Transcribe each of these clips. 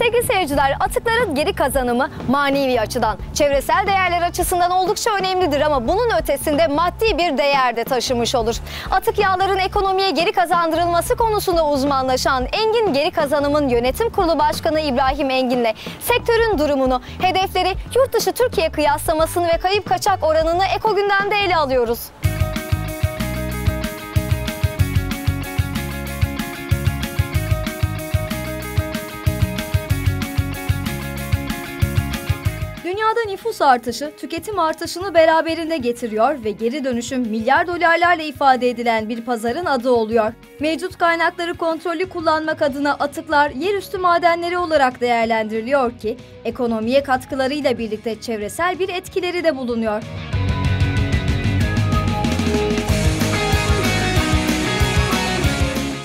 Sevgili seyirciler, atıkların geri kazanımı manevi açıdan, çevresel değerler açısından oldukça önemlidir ama bunun ötesinde maddi bir değer de taşımış olur. Atık yağların ekonomiye geri kazandırılması konusunda uzmanlaşan Engin Geri Kazanım'ın yönetim kurulu başkanı İbrahim Engin'le sektörün durumunu, hedefleri, yurt dışı Türkiye kıyaslamasını ve kayıp kaçak oranını Eko Gündem'de ele alıyoruz. Dünyada nüfus artışı tüketim artışını beraberinde getiriyor ve geri dönüşüm milyar dolarlarla ifade edilen bir pazarın adı oluyor. Mevcut kaynakları kontrollü kullanmak adına atıklar yerüstü madenleri olarak değerlendiriliyor ki ekonomiye katkılarıyla birlikte çevresel bir etkileri de bulunuyor.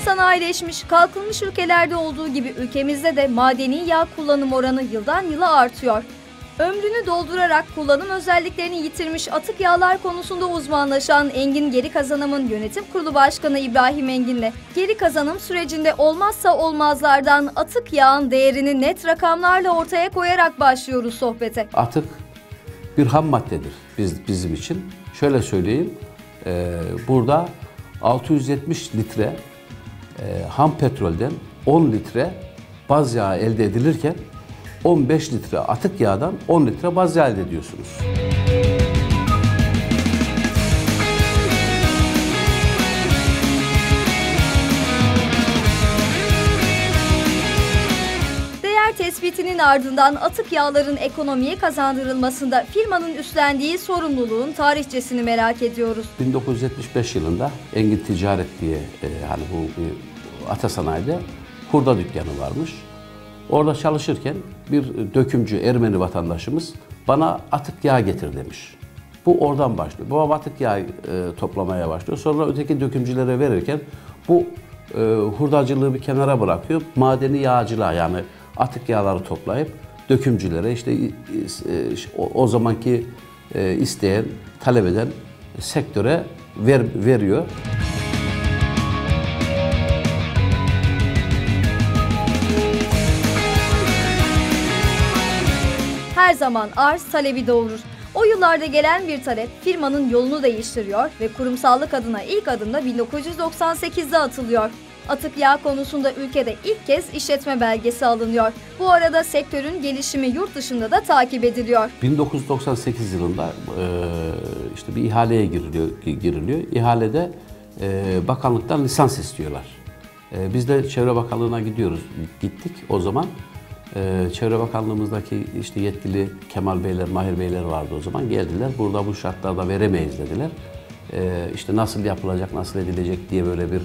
Sanayileşmiş, kalkınmış ülkelerde olduğu gibi ülkemizde de madeni yağ kullanım oranı yıldan yıla artıyor. Ömrünü doldurarak kullanım özelliklerini yitirmiş atık yağlar konusunda uzmanlaşan Engin Geri Kazanım'ın yönetim kurulu başkanı İbrahim Engin'le geri kazanım sürecinde olmazsa olmazlardan atık yağın değerini net rakamlarla ortaya koyarak başlıyoruz sohbete. Atık bir ham maddedir biz, bizim için. Şöyle söyleyeyim, e, burada 670 litre e, ham petrolden 10 litre baz yağı elde edilirken 15 litre atık yağdan 10 litre baz yağ elde ediyorsunuz. Değer tespitinin ardından atık yağların ekonomiye kazandırılmasında firmanın üstlendiği sorumluluğun tarihçesini merak ediyoruz. 1975 yılında Engin Ticaret diye e, hani bu bir Atasanay'da hurda dükkanı varmış. Orada çalışırken bir dökümcü Ermeni vatandaşımız bana atık yağ getir demiş. Bu oradan başlıyor. Babam atık yağ e, toplamaya başlıyor. Sonra öteki dökümcülere verirken bu e, hurdacılığı bir kenara bırakıyor. Madeni yağcılığa yani atık yağları toplayıp dökümcülere işte e, o, o zamanki e, isteyen, talep eden sektöre ver, veriyor. Zaman arz talebi doğurur. O yıllarda gelen bir talep firmanın yolunu değiştiriyor ve kurumsallık adına ilk adımda 1998'de atılıyor. Atık yağ konusunda ülkede ilk kez işletme belgesi alınıyor. Bu arada sektörün gelişimi yurt dışında da takip ediliyor. 1998 yılında e, işte bir ihaleye giriliyor. giriliyor. İhalede e, bakanlıktan lisans istiyorlar. E, biz de Çevre Bakanlığı'na gidiyoruz. Gittik o zaman. Çevre Bakanlığımızdaki işte yetkili Kemal Beyler, Mahir Beyler vardı o zaman. Geldiler. Burada bu şartlarda veremeyiz dediler. İşte nasıl yapılacak, nasıl edilecek diye böyle bir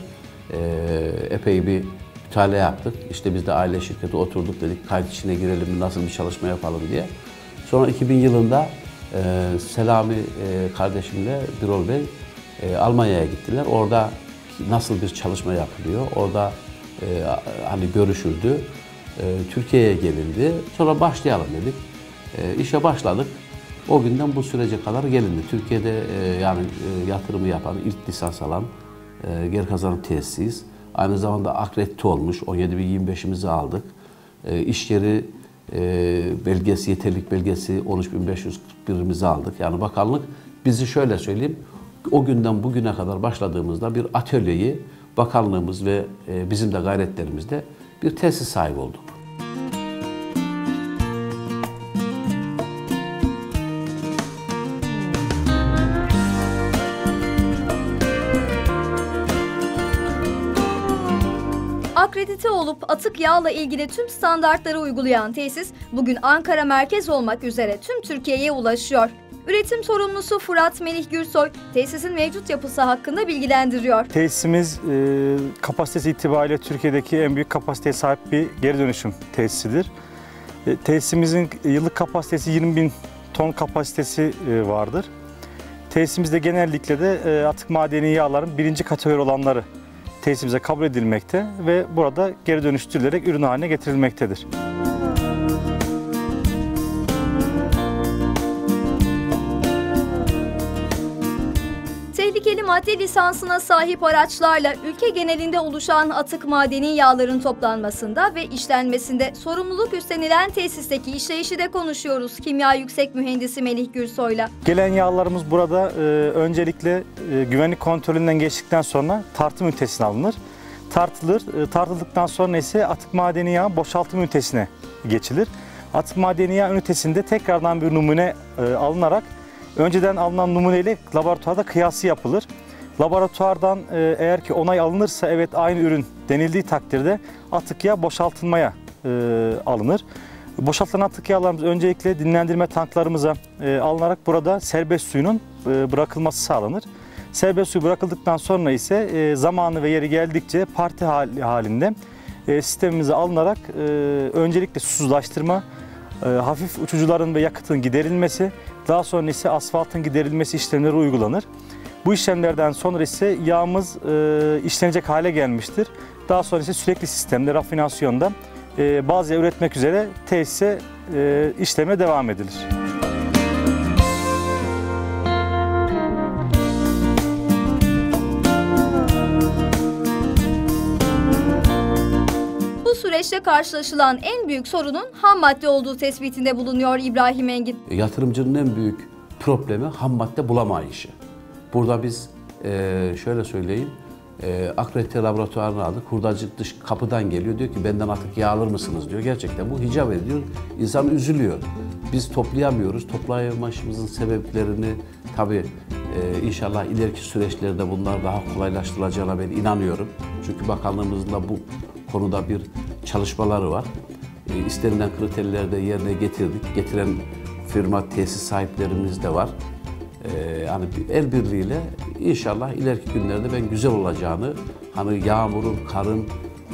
epey bir mütalaa yaptık. İşte biz de aile şirketi oturduk dedik kayıt içine girelim nasıl bir çalışma yapalım diye. Sonra 2000 yılında Selami kardeşimle Birol Bey Almanya'ya gittiler. Orada nasıl bir çalışma yapılıyor, orada hani görüşüldü. Türkiye'ye gelindi. Sonra başlayalım dedik. İşe başladık. O günden bu sürece kadar gelindi. Türkiye'de yani yatırımı yapan, ilk lisans alan geri kazanım tesisiyiz. Aynı zamanda akredite olmuş. 17.025'imizi aldık. İş yeri belgesi, yeterlik belgesi 13.541'imizi aldık. Yani bakanlık bizi şöyle söyleyeyim. O günden bugüne kadar başladığımızda bir atölyeyi bakanlığımız ve bizim de gayretlerimizde bir tesis sahibi olduk. Akredite olup atık yağla ilgili tüm standartları uygulayan tesis bugün Ankara merkez olmak üzere tüm Türkiye'ye ulaşıyor. Üretim sorumlusu Fırat Melih Gürsoy, tesisin mevcut yapısı hakkında bilgilendiriyor. Tesisimiz e, kapasitesi itibariyle Türkiye'deki en büyük kapasiteye sahip bir geri dönüşüm tesisidir. E, tesisimizin yıllık kapasitesi 20 bin ton kapasitesi e, vardır. Tesisimizde genellikle de e, atık madeni yağların birinci kategori olanları tesisimize kabul edilmekte ve burada geri dönüştürülerek ürün haline getirilmektedir. Madde lisansına sahip araçlarla ülke genelinde oluşan atık madeni yağların toplanmasında ve işlenmesinde sorumluluk üstlenilen tesisteki işleyişi de konuşuyoruz. Kimya Yüksek Mühendisi Melih Gürsoy'la. Gelen yağlarımız burada e, öncelikle e, güvenlik kontrolünden geçtikten sonra tartım ünitesine alınır. Tartılır. E, tartıldıktan sonra ise atık madeni yağ boşaltım ünitesine geçilir. Atık madeni yağ ünitesinde tekrardan bir numune e, alınarak önceden alınan numuneyle laboratuvarda kıyası yapılır. Laboratuvardan e, eğer ki onay alınırsa evet aynı ürün denildiği takdirde atık yağ boşaltılmaya e, alınır. Boşaltılan atık yağlarımız öncelikle dinlendirme tanklarımıza e, alınarak burada serbest suyunun e, bırakılması sağlanır. Serbest su bırakıldıktan sonra ise e, zamanı ve yeri geldikçe parti hali- halinde e, sistemimize alınarak e, öncelikle susuzlaştırma, e, hafif uçucuların ve yakıtın giderilmesi, daha sonra ise asfaltın giderilmesi işlemleri uygulanır. Bu işlemlerden sonra ise yağımız e, işlenecek hale gelmiştir. Daha sonra ise sürekli sistemde rafinasyonda e, bazı yağ üretmek üzere tesise e, işleme devam edilir. Bu süreçte karşılaşılan en büyük sorunun ham madde olduğu tespitinde bulunuyor İbrahim Engin. Yatırımcının en büyük problemi ham madde bulamayışı. Burada biz e, şöyle söyleyeyim, e, akredite laboratuvarını aldık. Hurdacı dış kapıdan geliyor. Diyor ki benden atık yağ alır mısınız diyor. Gerçekten bu hicap ediyor. İnsan üzülüyor. Biz toplayamıyoruz. Toplayamayışımızın sebeplerini tabii e, inşallah ileriki süreçlerde bunlar daha kolaylaştırılacağına ben inanıyorum. Çünkü bakanlığımızın da bu konuda bir çalışmaları var. E, istenilen kriterleri de yerine getirdik. Getiren firma tesis sahiplerimiz de var. Yani bir el birliğiyle inşallah ileriki günlerde ben güzel olacağını, hani yağmurun, karın,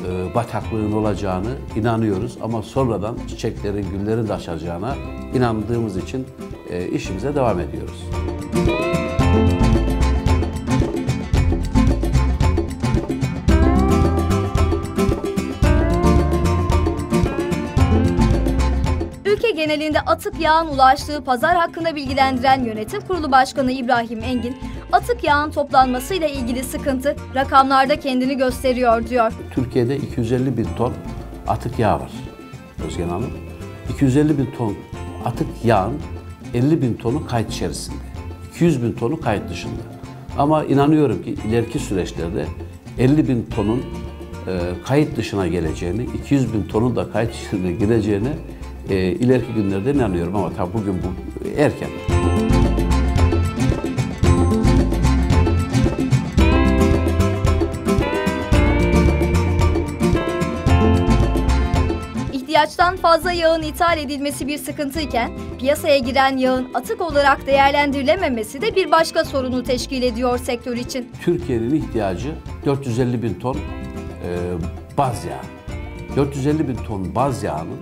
e, bataklığın olacağını inanıyoruz. Ama sonradan çiçeklerin, güllerin de açacağına inandığımız için e, işimize devam ediyoruz. Genelinde atık yağın ulaştığı pazar hakkında bilgilendiren Yönetim Kurulu Başkanı İbrahim Engin, atık yağın toplanmasıyla ilgili sıkıntı rakamlarda kendini gösteriyor diyor. Türkiye'de 250 bin ton atık yağ var Özgen Hanım. 250 bin ton atık yağın 50 bin tonu kayıt içerisinde. 200 bin tonu kayıt dışında. Ama inanıyorum ki ileriki süreçlerde 50 bin tonun e, kayıt dışına geleceğini, 200 bin tonun da kayıt dışına gireceğini e, ileriki günlerde inanıyorum ama tabii bugün bu erken. İhtiyaçtan fazla yağın ithal edilmesi bir sıkıntıyken, piyasaya giren yağın atık olarak değerlendirilememesi de bir başka sorunu teşkil ediyor sektör için. Türkiye'nin ihtiyacı 450 bin ton e, baz yağ. 450 bin ton baz yağının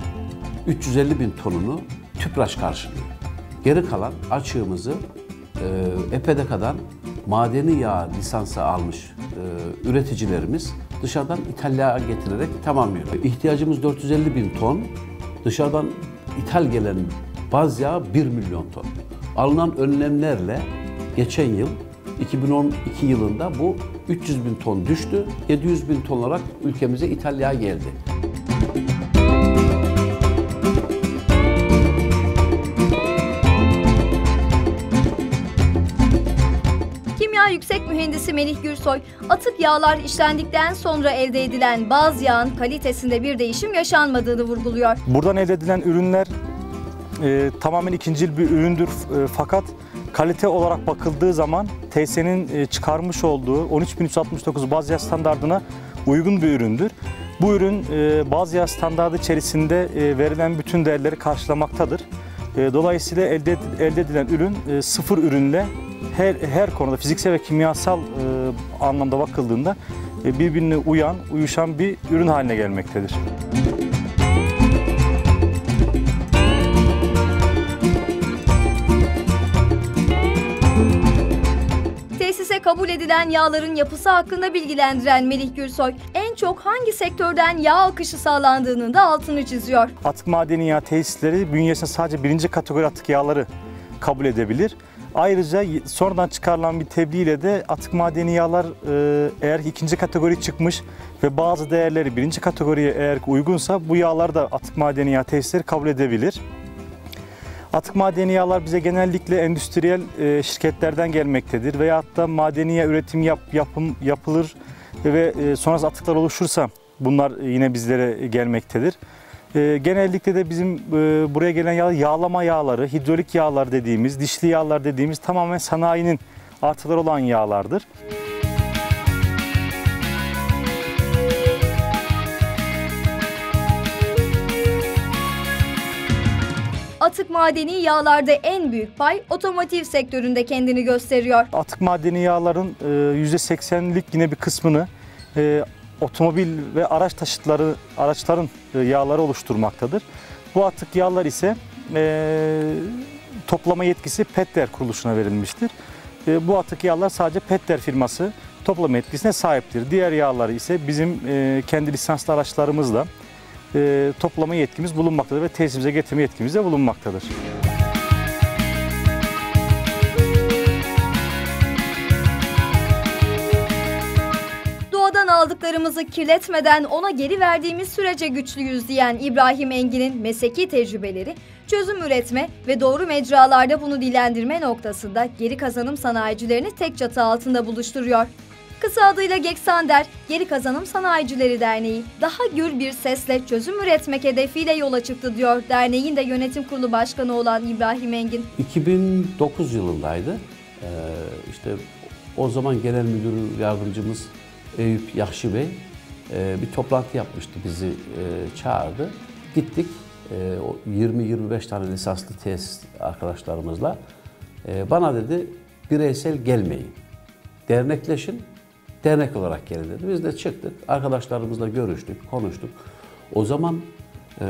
350 bin tonunu tüpraş karşılıyor. Geri kalan açığımızı e, EPEDEKA'dan madeni yağ lisansı almış e, üreticilerimiz dışarıdan ithal yağ getirerek tamamlıyor. İhtiyacımız 450 bin ton, dışarıdan ithal gelen baz yağ 1 milyon ton. Alınan önlemlerle geçen yıl 2012 yılında bu 300 bin ton düştü, 700 bin ton olarak ülkemize ithal yağ geldi. Yüksek Mühendisi Melih Gürsoy, atık yağlar işlendikten sonra elde edilen bazı yağın kalitesinde bir değişim yaşanmadığını vurguluyor. Buradan elde edilen ürünler e, tamamen ikincil bir üründür E, fakat kalite olarak bakıldığı zaman TSE'nin e, çıkarmış olduğu 13369 baz yağ standardına uygun bir üründür. Bu ürün e, baz yağ standardı içerisinde e, verilen bütün değerleri karşılamaktadır. E, dolayısıyla elde, elde edilen ürün e, sıfır ürünle her, her konuda fiziksel ve kimyasal e, anlamda bakıldığında e, birbirine uyan, uyuşan bir ürün haline gelmektedir. Tesise kabul edilen yağların yapısı hakkında bilgilendiren Melih Gürsoy, en çok hangi sektörden yağ akışı sağlandığının da altını çiziyor. Atık madeni yağ tesisleri bünyesinde sadece birinci kategori atık yağları kabul edebilir. Ayrıca sonradan çıkarılan bir tebliğ ile de atık madeni yağlar e, eğer ikinci kategori çıkmış ve bazı değerleri birinci kategoriye eğer uygunsa bu yağlar da atık madeni yağ tesisleri kabul edebilir. Atık madeni yağlar bize genellikle endüstriyel e, şirketlerden gelmektedir veyahut da madeni yağ üretim yap, yapım yapılır ve e, sonrası atıklar oluşursa bunlar yine bizlere gelmektedir. E, genellikle de bizim e, buraya gelen yağ, yağlama yağları, hidrolik yağlar dediğimiz, dişli yağlar dediğimiz tamamen sanayinin artıları olan yağlardır. Atık madeni yağlarda en büyük pay otomotiv sektöründe kendini gösteriyor. Atık madeni yağların e, %80'lik yine bir kısmını e, otomobil ve araç taşıtları araçların e, yağları oluşturmaktadır. Bu atık yağlar ise e, toplama yetkisi Petler kuruluşuna verilmiştir. E, bu atık yağlar sadece Petler firması toplama yetkisine sahiptir. Diğer yağları ise bizim e, kendi lisanslı araçlarımızla e, toplama yetkimiz bulunmaktadır ve tesisimize getirme yetkimiz de bulunmaktadır. Aldıklarımızı kirletmeden ona geri verdiğimiz sürece güçlüyüz diyen İbrahim Engin'in mesleki tecrübeleri, çözüm üretme ve doğru mecralarda bunu dilendirme noktasında geri kazanım sanayicilerini tek çatı altında buluşturuyor. Kısa adıyla Geksander, Geri Kazanım Sanayicileri Derneği daha gür bir sesle çözüm üretmek hedefiyle yola çıktı diyor derneğin de yönetim kurulu başkanı olan İbrahim Engin. 2009 yılındaydı. Ee, işte o zaman genel müdür yardımcımız Eyüp Yakşı Bey e, bir toplantı yapmıştı bizi e, çağırdı. Gittik e, o 20-25 tane lisanslı tesis arkadaşlarımızla. E, bana dedi bireysel gelmeyin. Dernekleşin, dernek olarak gelin dedi. Biz de çıktık, arkadaşlarımızla görüştük, konuştuk. O zaman e,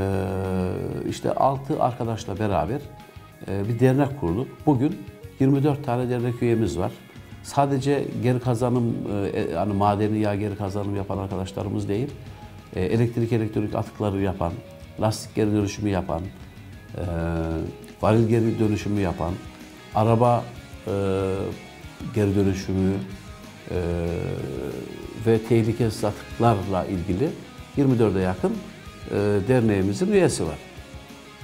işte 6 arkadaşla beraber e, bir dernek kurduk. Bugün 24 tane dernek üyemiz var. Sadece geri kazanım, e, e, hani madeni yağ geri kazanım yapan arkadaşlarımız değil, e, elektrik elektronik atıkları yapan, lastik geri dönüşümü yapan, e, varil geri dönüşümü yapan, araba e, geri dönüşümü e, ve tehlikesiz atıklarla ilgili 24'e yakın e, derneğimizin üyesi var.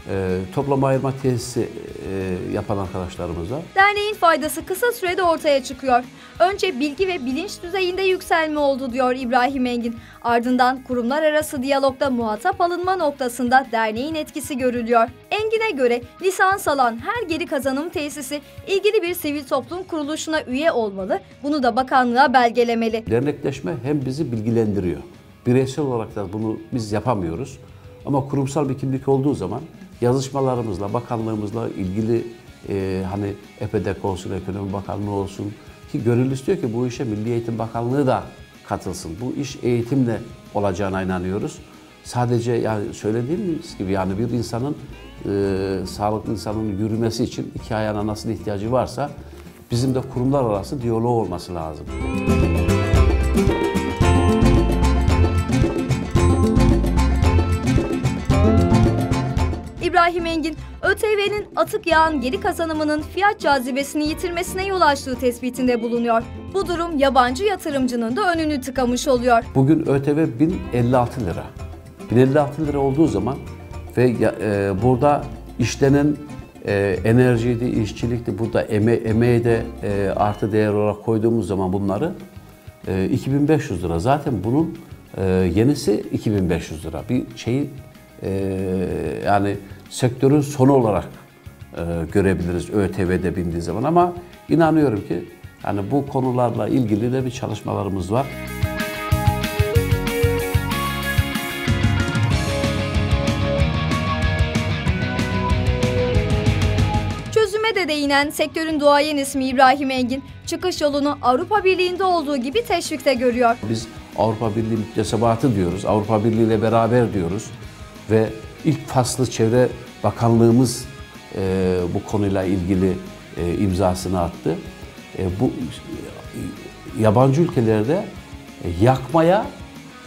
E, toplama ayırma tesisi e, yapan arkadaşlarımız var. Derneğin faydası kısa sürede ortaya çıkıyor. Önce bilgi ve bilinç düzeyinde yükselme oldu diyor İbrahim Engin. Ardından kurumlar arası diyalogda muhatap alınma noktasında derneğin etkisi görülüyor. Engin'e göre lisans alan her geri kazanım tesisi ilgili bir sivil toplum kuruluşuna üye olmalı, bunu da bakanlığa belgelemeli. Dernekleşme hem bizi bilgilendiriyor. Bireysel olarak da bunu biz yapamıyoruz. Ama kurumsal bir kimlik olduğu zaman yazışmalarımızla, bakanlığımızla ilgili e, hani EPEDEK olsun, Ekonomi Bakanlığı olsun ki gönül istiyor ki bu işe Milli Eğitim Bakanlığı da katılsın. Bu iş eğitimle olacağına inanıyoruz. Sadece yani söylediğimiz gibi yani bir insanın e, sağlıklı insanın yürümesi için iki ayağına nasıl ihtiyacı varsa bizim de kurumlar arası diyalog olması lazım. İbrahim Engin, ÖTV'nin atık yağın geri kazanımının fiyat cazibesini yitirmesine yol açtığı tespitinde bulunuyor. Bu durum yabancı yatırımcının da önünü tıkamış oluyor. Bugün ÖTV 1056 lira. 1056 lira olduğu zaman ve e, burada işlenen e, enerjiydi, işçilikti, burada eme, emeği de e, artı değer olarak koyduğumuz zaman bunları e, 2500 lira. Zaten bunun e, yenisi 2500 lira. Bir şeyi e, yani sektörün sonu olarak e, görebiliriz ÖTV'de bindiği zaman ama inanıyorum ki yani bu konularla ilgili de bir çalışmalarımız var. Çözüme de değinen sektörün duayen ismi İbrahim Engin, çıkış yolunu Avrupa Birliği'nde olduğu gibi teşvikte görüyor. Biz Avrupa Birliği müktesebatı diyoruz, Avrupa Birliği ile beraber diyoruz ve ilk faslı Çevre Bakanlığımız e, bu konuyla ilgili e, imzasını attı. E, bu yabancı ülkelerde e, yakmaya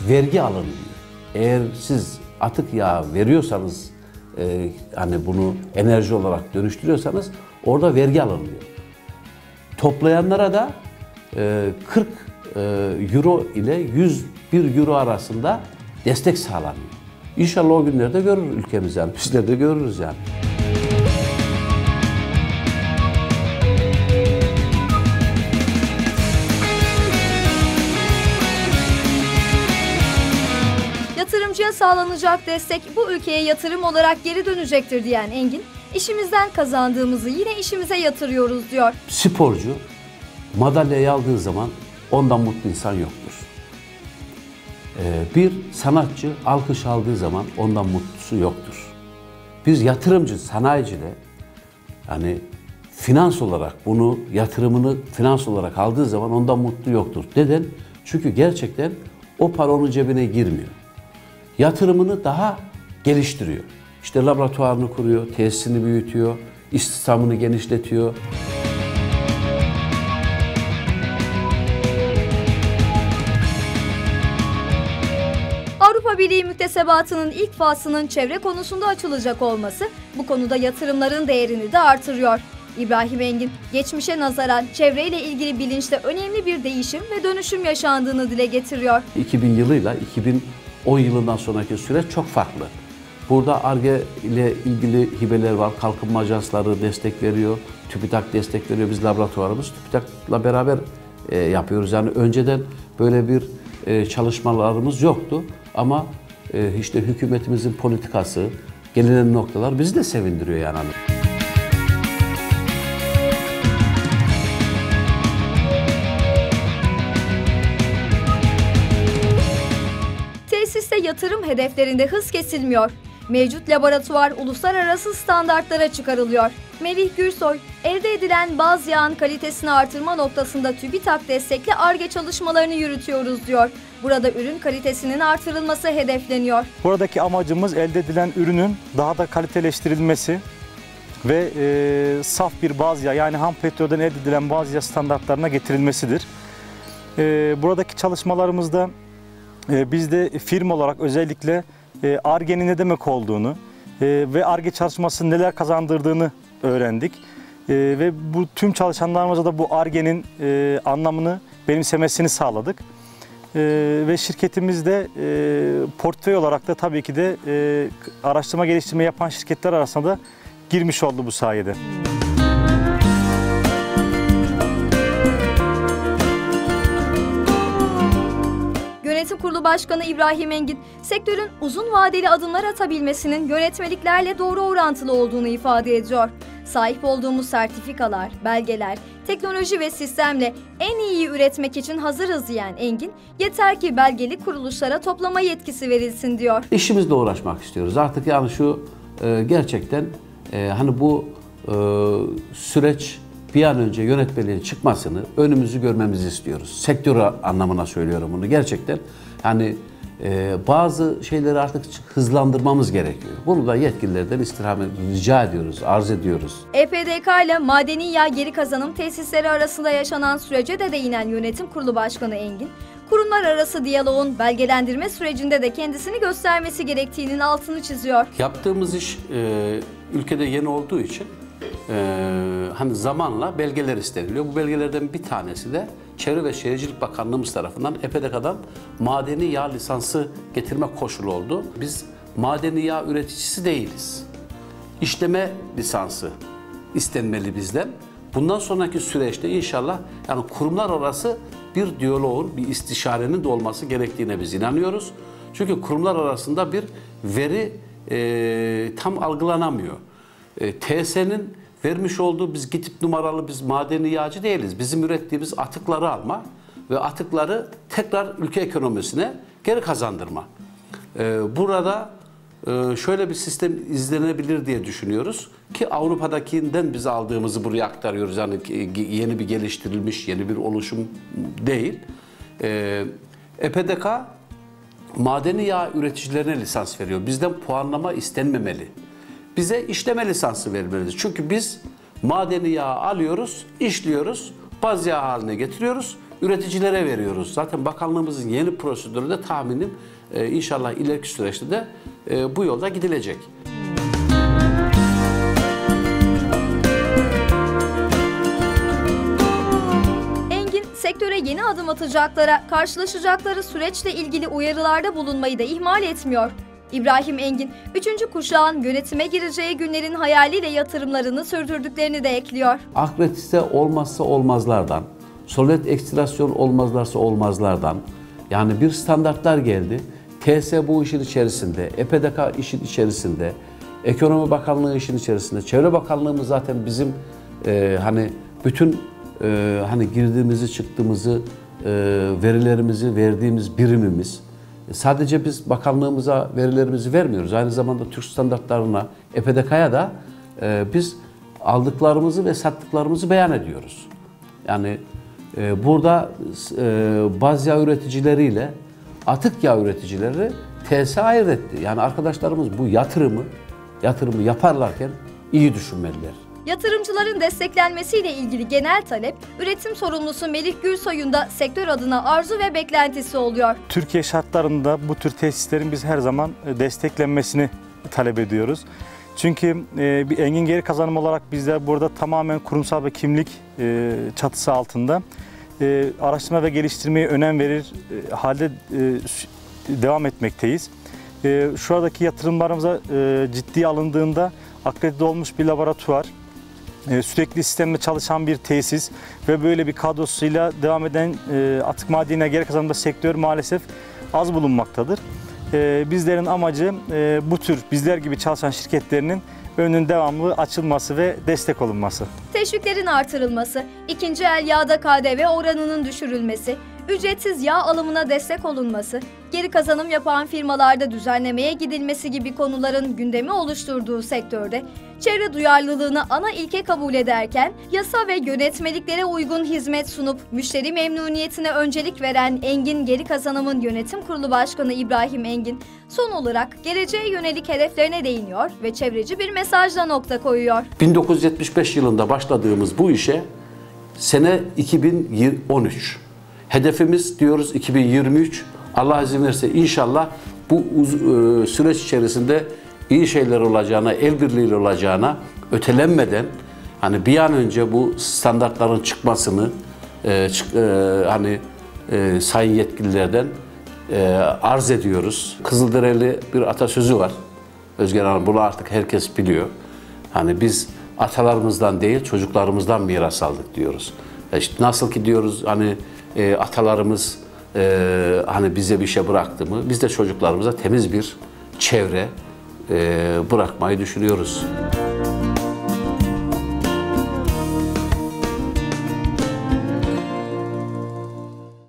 vergi alın. Eğer siz atık yağı veriyorsanız, e, hani bunu enerji olarak dönüştürüyorsanız orada vergi alın diyor. Toplayanlara da e, 40 e, euro ile 101 euro arasında destek sağlanıyor. İnşallah o günlerde görür ülkemiz yani. Bizler de görürüz yani. Yatırımcıya sağlanacak destek bu ülkeye yatırım olarak geri dönecektir diyen Engin, işimizden kazandığımızı yine işimize yatırıyoruz diyor. sporcu madalyayı aldığı zaman ondan mutlu insan yoktur. Ee, bir sanatçı alkış aldığı zaman ondan mutlusu yoktur. Biz yatırımcı, sanayici de yani finans olarak bunu yatırımını finans olarak aldığı zaman ondan mutlu yoktur. Neden? Çünkü gerçekten o para onun cebine girmiyor. Yatırımını daha geliştiriyor. İşte laboratuvarını kuruyor, tesisini büyütüyor, istihdamını genişletiyor. Birliği müktesebatının ilk faslının çevre konusunda açılacak olması bu konuda yatırımların değerini de artırıyor. İbrahim Engin, geçmişe nazaran çevreyle ilgili bilinçte önemli bir değişim ve dönüşüm yaşandığını dile getiriyor. 2000 yılıyla 2010 yılından sonraki süreç çok farklı. Burada ARGE ile ilgili hibeler var. Kalkınma ajansları destek veriyor. TÜBİTAK destek veriyor. Biz laboratuvarımız TÜBİTAK'la beraber e, yapıyoruz. Yani önceden böyle bir e, çalışmalarımız yoktu. Ama e, işte hükümetimizin politikası, gelinen noktalar bizi de sevindiriyor yani. Tesiste yatırım hedeflerinde hız kesilmiyor. Mevcut laboratuvar uluslararası standartlara çıkarılıyor. Melih Gürsoy, elde edilen baz yağın kalitesini artırma noktasında TÜBİTAK destekli ARGE çalışmalarını yürütüyoruz diyor. Burada ürün kalitesinin artırılması hedefleniyor. Buradaki amacımız elde edilen ürünün daha da kaliteleştirilmesi ve e, saf bir baz yağ yani ham petrolden elde edilen baz yağ standartlarına getirilmesidir. E, buradaki çalışmalarımızda e, biz de firma olarak özellikle ARGE'nin ne demek olduğunu e, ve ARGE çalışması neler kazandırdığını öğrendik. E, ve bu tüm çalışanlarımıza da bu ARGE'nin e, anlamını benimsemesini sağladık. E, ve şirketimiz de e, portföy olarak da tabii ki de e, araştırma geliştirme yapan şirketler arasında da girmiş oldu bu sayede. Yönetim Başkanı İbrahim Engin, sektörün uzun vadeli adımlar atabilmesinin yönetmeliklerle doğru orantılı olduğunu ifade ediyor. Sahip olduğumuz sertifikalar, belgeler, teknoloji ve sistemle en iyi üretmek için hazırız diyen Engin, yeter ki belgeli kuruluşlara toplama yetkisi verilsin diyor. İşimizle uğraşmak istiyoruz. Artık yani şu e, gerçekten e, hani bu e, süreç bir an önce yönetmeliğin çıkmasını, önümüzü görmemizi istiyoruz. Sektör anlamına söylüyorum bunu gerçekten. Yani e, bazı şeyleri artık hızlandırmamız gerekiyor. Bunu da yetkililerden istirham rica ediyoruz, arz ediyoruz. EPDK ile madeni yağ geri kazanım tesisleri arasında yaşanan sürece de değinen Yönetim Kurulu Başkanı Engin, kurumlar arası diyaloğun belgelendirme sürecinde de kendisini göstermesi gerektiğinin altını çiziyor. Yaptığımız iş e, ülkede yeni olduğu için e, hani zamanla belgeler isteniliyor. Bu belgelerden bir tanesi de Çevre ve Şehircilik Bakanlığımız tarafından EPDK'dan madeni yağ lisansı getirme koşulu oldu. Biz madeni yağ üreticisi değiliz. İşleme lisansı istenmeli bizden. Bundan sonraki süreçte inşallah yani kurumlar arası bir diyaloğun, bir istişarenin de olması gerektiğine biz inanıyoruz. Çünkü kurumlar arasında bir veri e, tam algılanamıyor. E, TSE'nin vermiş olduğu biz gitip numaralı biz madeni yağcı değiliz. Bizim ürettiğimiz atıkları alma ve atıkları tekrar ülke ekonomisine geri kazandırma. Ee, burada e, şöyle bir sistem izlenebilir diye düşünüyoruz ki Avrupa'dakinden biz aldığımızı buraya aktarıyoruz. Yani yeni bir geliştirilmiş, yeni bir oluşum değil. Ee, EPDK madeni yağ üreticilerine lisans veriyor. Bizden puanlama istenmemeli bize işleme lisansı vermelidir. Çünkü biz madeni yağ alıyoruz, işliyoruz, baz yağ haline getiriyoruz, üreticilere veriyoruz. Zaten bakanlığımızın yeni prosedürü de tahminim e, inşallah ileriki süreçte de e, bu yolda gidilecek. sektöre yeni adım atacaklara karşılaşacakları süreçle ilgili uyarılarda bulunmayı da ihmal etmiyor. İbrahim Engin, 3. kuşağın yönetime gireceği günlerin hayaliyle yatırımlarını sürdürdüklerini de ekliyor. Akretiste olmazsa olmazlardan, solvet ekstrasyon olmazlarsa olmazlardan. Yani bir standartlar geldi. TS bu işin içerisinde, EPDK işin içerisinde, Ekonomi Bakanlığı işin içerisinde, Çevre Bakanlığımız zaten bizim e, hani bütün e, hani girdiğimizi çıktığımızı e, verilerimizi verdiğimiz birimimiz. Sadece biz bakanlığımıza verilerimizi vermiyoruz. Aynı zamanda Türk standartlarına, EPDK'ya da e, biz aldıklarımızı ve sattıklarımızı beyan ediyoruz. Yani e, burada e, baz yağ üreticileriyle atık yağ üreticileri TS ayırt etti. Yani arkadaşlarımız bu yatırımı yatırımı yaparlarken iyi düşünmeliler. Yatırımcıların desteklenmesiyle ilgili genel talep, üretim sorumlusu Melih Gülsoy'un da sektör adına arzu ve beklentisi oluyor. Türkiye şartlarında bu tür tesislerin biz her zaman e, desteklenmesini talep ediyoruz. Çünkü e, bir engin geri kazanım olarak bizler burada tamamen kurumsal ve kimlik e, çatısı altında araştırma ve geliştirmeye önem verir halde devam etmekteyiz. E, şuradaki yatırımlarımıza e, ciddi alındığında akredite olmuş bir laboratuvar, sürekli sistemle çalışan bir tesis ve böyle bir kadrosuyla devam eden e, atık madenine geri kazanma sektör maalesef az bulunmaktadır. E, Bizlerin amacı e, bu tür bizler gibi çalışan şirketlerinin önünün devamlı açılması ve destek olunması. Teşviklerin artırılması, ikinci el yağda KDV oranının düşürülmesi, ücretsiz yağ alımına destek olunması, geri kazanım yapan firmalarda düzenlemeye gidilmesi gibi konuların gündemi oluşturduğu sektörde çevre duyarlılığını ana ilke kabul ederken yasa ve yönetmeliklere uygun hizmet sunup müşteri memnuniyetine öncelik veren Engin Geri Kazanım'ın yönetim kurulu başkanı İbrahim Engin son olarak geleceğe yönelik hedeflerine değiniyor ve çevreci bir mesajla nokta koyuyor. 1975 yılında başladığımız bu işe sene 2013. Hedefimiz diyoruz 2023. Allah izin verirse inşallah bu e, süreç içerisinde iyi şeyler olacağına, el birliğiyle olacağına ötelenmeden hani bir an önce bu standartların çıkmasını e, çık- e, hani e, sayın yetkililerden e, arz ediyoruz. Kızılderili bir atasözü var. Özgen Hanım bunu artık herkes biliyor. Hani biz atalarımızdan değil çocuklarımızdan miras aldık diyoruz. E işte nasıl ki diyoruz hani e, atalarımız e, hani bize bir şey bıraktı mı biz de çocuklarımıza temiz bir çevre e, bırakmayı düşünüyoruz.